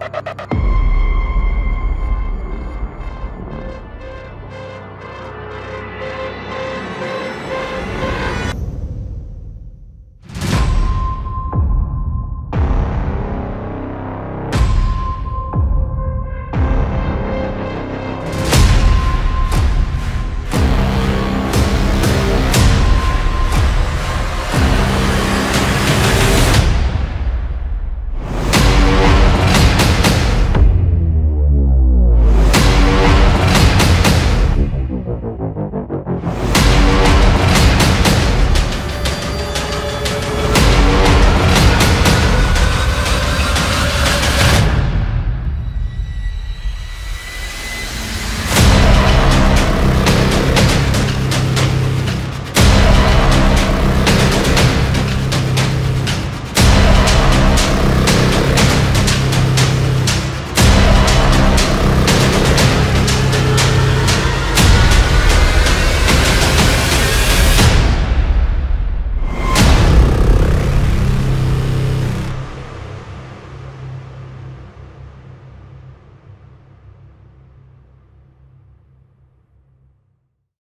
Ha ha ha!